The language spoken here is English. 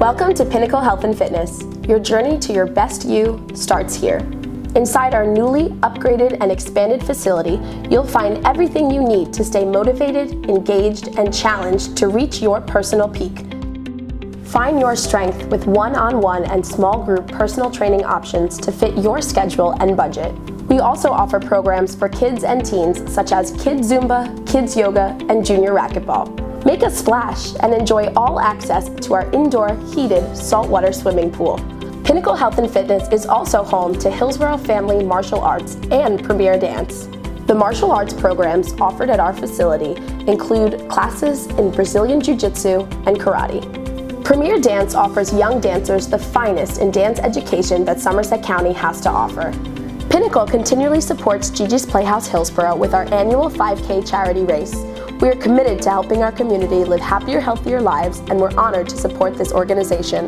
Welcome to Pinnacle Health and Fitness. Your journey to your best you starts here. Inside our newly upgraded and expanded facility, you'll find everything you need to stay motivated, engaged, and challenged to reach your personal peak. Find your strength with one-on-one -on -one and small group personal training options to fit your schedule and budget. We also offer programs for kids and teens such as Kids Zumba, Kids Yoga, and Junior Racquetball. Make a splash and enjoy all access to our indoor, heated, saltwater swimming pool. Pinnacle Health and Fitness is also home to Hillsborough Family Martial Arts and Premier Dance. The martial arts programs offered at our facility include classes in Brazilian Jiu-Jitsu and Karate. Premier Dance offers young dancers the finest in dance education that Somerset County has to offer. Pinnacle continually supports Gigi's Playhouse Hillsborough with our annual 5K charity race. We are committed to helping our community live happier, healthier lives, and we're honored to support this organization.